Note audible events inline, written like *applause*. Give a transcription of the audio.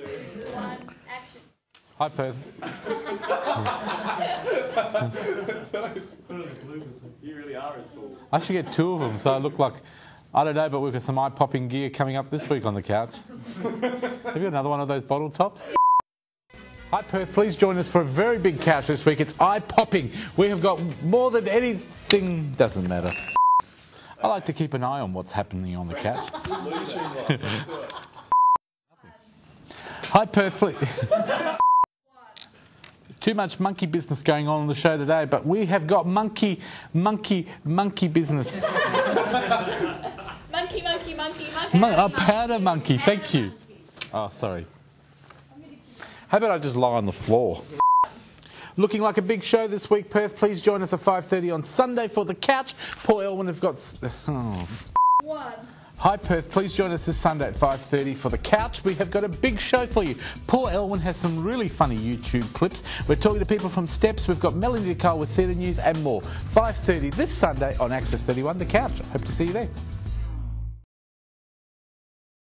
One, action. Hi, Perth. You really are a tool. I should get two of them so I look like. I don't know, but we've got some eye popping gear coming up this week on the couch. Have you got another one of those bottle tops? Hi, Perth. Please join us for a very big couch this week. It's eye popping. We have got more than anything. Doesn't matter. I like to keep an eye on what's happening on the couch. *laughs* Hi, Perth. Please. *laughs* Too much monkey business going on on the show today, but we have got monkey, monkey, monkey business. Monkey, monkey, monkey, monkey. Mon- a powder monkey, thank you. Oh, sorry. How about I just lie on the floor? Looking like a big show this week, Perth. Please join us at 5:30 on Sunday for the couch. Paul Elwyn have got. *laughs* Oh. Hi Perth, please join us this Sunday at 5.30 for The Couch. We have got a big show for you. Paul Elwyn has some really funny YouTube clips. We're talking to people from Steps. We've got Melanie Nicole with Theatre News and more. 5.30 this Sunday on Access 31, The Couch. Hope to see you there.